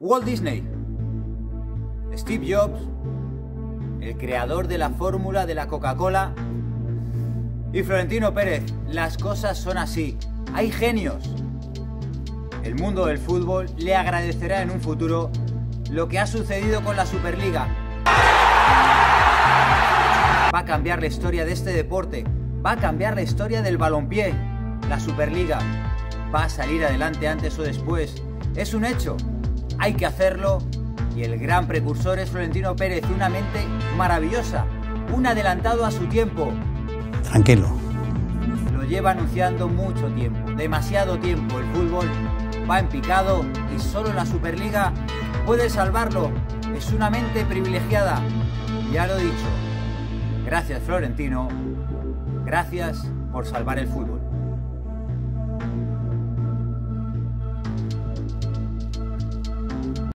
Walt Disney, Steve Jobs, el creador de la fórmula de la Coca-Cola, y Florentino Pérez. Las cosas son así. Hay genios. El mundo del fútbol le agradecerá en un futuro lo que ha sucedido con la Superliga. Va a cambiar la historia de este deporte. Va a cambiar la historia del balompié. La Superliga va a salir adelante antes o después. Es un hecho hay que hacerlo y el gran precursor es Florentino Pérez, una mente maravillosa, un adelantado a su tiempo. Tranquilo. Lo lleva anunciando mucho tiempo, demasiado tiempo. El fútbol va en picado y solo la Superliga puede salvarlo. Es una mente privilegiada. Ya lo he dicho. Gracias Florentino. Gracias por salvar el fútbol.